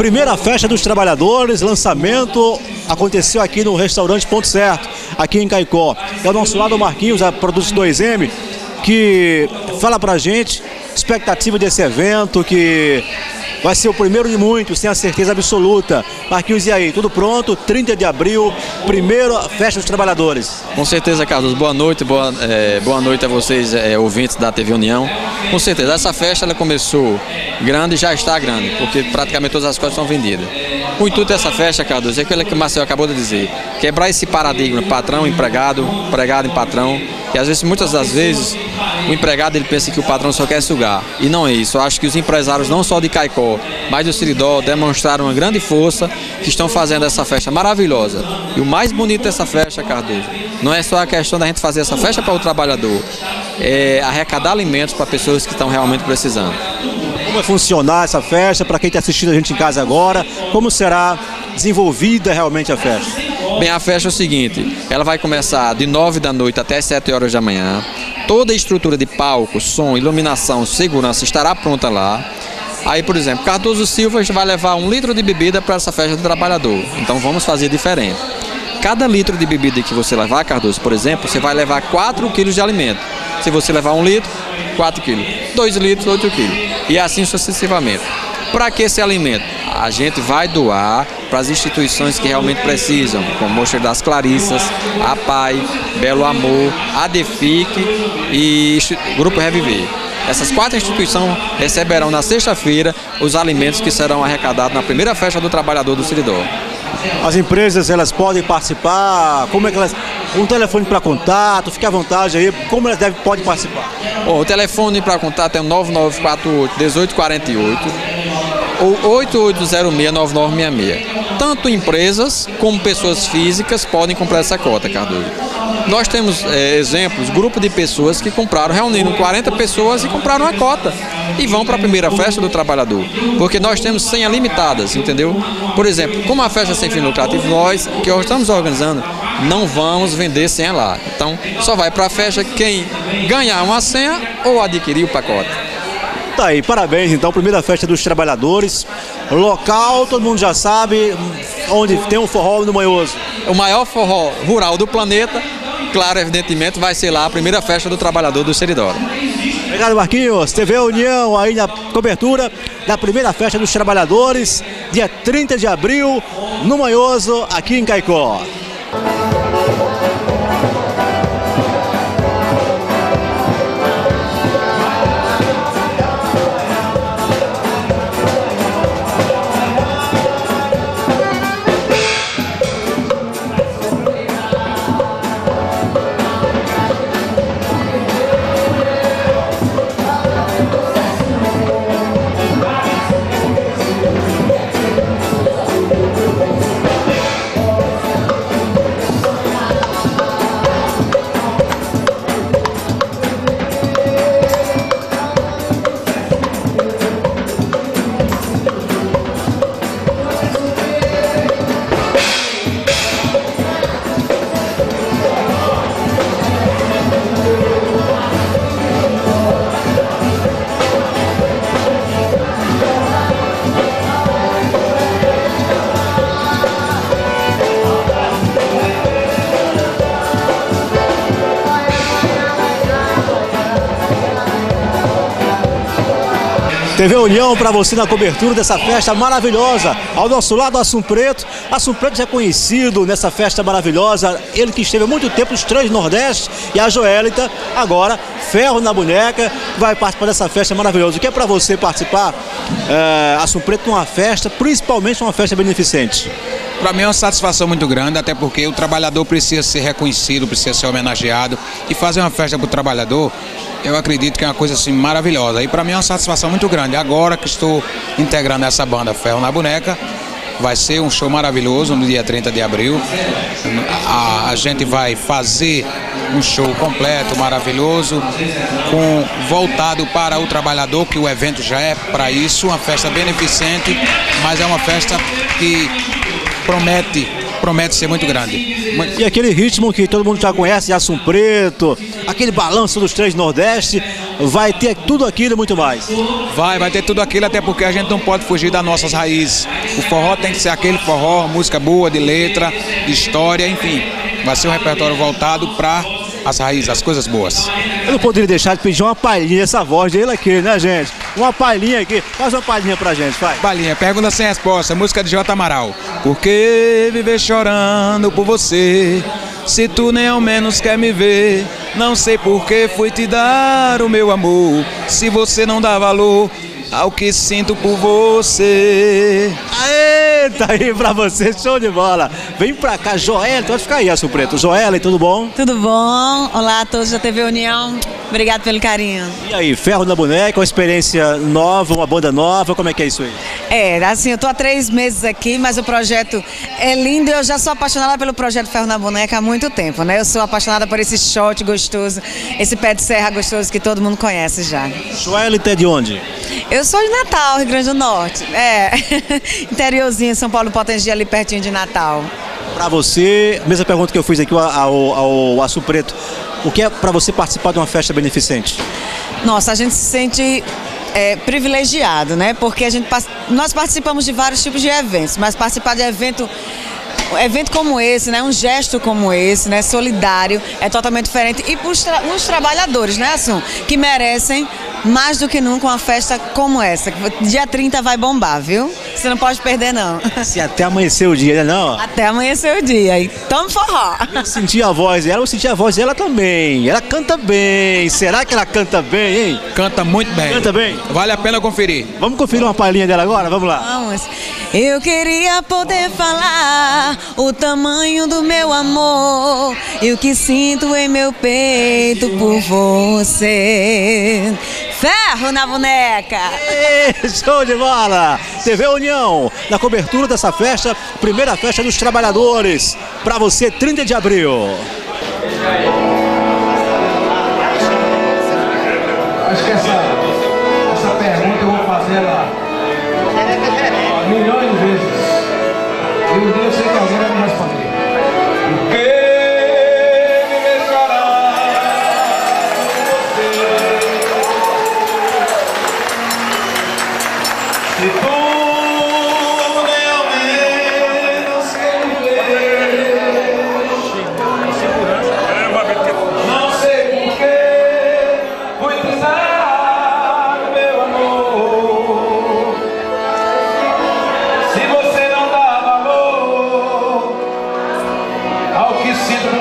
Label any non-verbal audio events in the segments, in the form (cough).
Primeira festa dos trabalhadores, lançamento aconteceu aqui no restaurante Ponto Certo, aqui em Caicó. É o nosso lado o Marquinhos, a Produtos 2M, que fala pra gente expectativa desse evento, que vai ser o primeiro de muitos, tenho a certeza absoluta. Marquinhos, e aí? Tudo pronto? 30 de abril, primeira festa dos trabalhadores. Com certeza, Carlos. Boa noite, boa, é, boa noite a vocês, é, ouvintes da TV União. Com certeza, essa festa ela começou grande e já está grande, porque praticamente todas as coisas são vendidas. O intuito dessa festa, Carlos, é aquilo que o Marcelo acabou de dizer, quebrar esse paradigma patrão, empregado, empregado em patrão, e às vezes, muitas das vezes, o empregado ele pensa que o patrão só quer sugar. E não é isso. Eu acho que os empresários, não só de Caicó, mas do Siridó, demonstraram uma grande força que estão fazendo essa festa maravilhosa. E o mais bonito dessa festa, Cardoso, não é só a questão da gente fazer essa festa para o trabalhador, é arrecadar alimentos para pessoas que estão realmente precisando. Como vai funcionar essa festa para quem está assistindo a gente em casa agora? Como será desenvolvida realmente a festa? Bem, a festa é o seguinte, ela vai começar de 9 da noite até 7 horas da manhã. Toda a estrutura de palco, som, iluminação, segurança estará pronta lá. Aí, por exemplo, Cardoso Silva vai levar um litro de bebida para essa festa do trabalhador. Então vamos fazer diferente. Cada litro de bebida que você levar, Cardoso, por exemplo, você vai levar 4 quilos de alimento. Se você levar um litro, 4 quilos. 2 litros, 8 quilos. E assim sucessivamente. Para que esse alimento? A gente vai doar para as instituições que realmente precisam, como Mostra das Clarissas, a PAI, Belo Amor, a DEFIC e Grupo Reviver. Essas quatro instituições receberão na sexta-feira os alimentos que serão arrecadados na primeira festa do trabalhador do Siridó. As empresas elas podem participar? Como é que elas. Um telefone para contato, fique à vontade aí, como elas devem, podem participar? Bom, o telefone para contato é o 9948 1848 ou 88069966. Tanto empresas como pessoas físicas podem comprar essa cota, Cardoso. Nós temos é, exemplos, grupo de pessoas que compraram, reuniram 40 pessoas e compraram a cota e vão para a primeira festa do trabalhador, porque nós temos senhas limitadas, entendeu? Por exemplo, como a festa sem fim lucrativo, nós que estamos organizando, não vamos vender senha lá. Então, só vai para a festa quem ganhar uma senha ou adquirir o pacote. Tá aí, parabéns então, primeira festa dos trabalhadores. Local, todo mundo já sabe, onde tem um forró no Manhoso. O maior forró rural do planeta, claro, evidentemente, vai ser lá a primeira festa do trabalhador do Seridoro. Obrigado, Marquinhos. TV União aí na cobertura da primeira festa dos trabalhadores, dia 30 de abril, no Manhoso, aqui em Caicó. TV União para você na cobertura dessa festa maravilhosa. Ao nosso lado, Assum Preto. Assum Preto é conhecido nessa festa maravilhosa. Ele que esteve há muito tempo nos três Nordeste e a Joelita, agora ferro na boneca, vai participar dessa festa maravilhosa. O que é para você participar, é, Assum Preto, numa festa, principalmente uma festa beneficente? Para mim é uma satisfação muito grande, até porque o trabalhador precisa ser reconhecido, precisa ser homenageado. E fazer uma festa para o trabalhador, eu acredito que é uma coisa assim maravilhosa. E para mim é uma satisfação muito grande. Agora que estou integrando essa banda Ferro na Boneca, vai ser um show maravilhoso no dia 30 de abril. A, a gente vai fazer um show completo, maravilhoso, com voltado para o trabalhador, que o evento já é para isso, uma festa beneficente, mas é uma festa que promete promete ser muito grande. E aquele ritmo que todo mundo já conhece, Assum Preto, aquele balanço dos três Nordeste, vai ter tudo aquilo e muito mais. Vai, vai ter tudo aquilo, até porque a gente não pode fugir das nossas raízes. O forró tem que ser aquele forró, música boa, de letra, de história, enfim. Vai ser um repertório voltado para as raízes, as coisas boas. Eu não poderia deixar de pedir uma palhinha dessa voz dele aqui, né, gente? Uma palhinha aqui. Faz uma palhinha pra gente, vai. Palhinha, pergunta sem resposta, música de J. Amaral. Por que viver chorando por você? Se tu nem ao menos quer me ver, não sei por que fui te dar o meu amor. Se você não dá valor ao que sinto por você. Aê, tá aí pra você, show de bola. Vem pra cá, Joel, pode ficar aí, Aço Preto. Joel, tudo bom? Tudo bom? Olá a todos da TV União. Obrigado pelo carinho. E aí, Ferro na Boneca, uma experiência nova, uma banda nova, como é que é isso aí? É, assim, eu tô há três meses aqui, mas o projeto é lindo eu já sou apaixonada pelo projeto Ferro na Boneca há muito tempo, né? Eu sou apaixonada por esse shot gostoso, esse pé de serra gostoso que todo mundo conhece já. Joelita é de onde? Eu sou de Natal, Rio Grande do Norte. É, (laughs) interiorzinho, São Paulo Potengi, ali pertinho de Natal. Para você, mesma pergunta que eu fiz aqui ao, ao, ao Aço Preto, o que é para você participar de uma festa beneficente? Nossa, a gente se sente é, privilegiado, né? Porque a gente, nós participamos de vários tipos de eventos, mas participar de evento um evento como esse, né, um gesto como esse, né, solidário, é totalmente diferente. E para os tra trabalhadores, né, Assum, que merecem mais do que nunca uma festa como essa. Dia 30 vai bombar, viu? Você não pode perder, não. Se até amanhecer o dia, né, não? Até amanhecer o dia. E tamo forró. Eu senti a voz dela, eu senti a voz dela também. Ela canta bem. Será que ela canta bem, hein? Canta muito bem. Canta bem? Vale a pena conferir. Vamos conferir uma palhinha dela agora? Vamos lá. Vamos. Eu queria poder falar o tamanho do meu amor e o que sinto em meu peito por você. Ferro na boneca! E, show de bola! TV União, na cobertura dessa festa, primeira festa dos trabalhadores, para você, 30 de abril.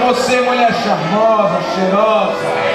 Você, mulher charmosa, cheirosa.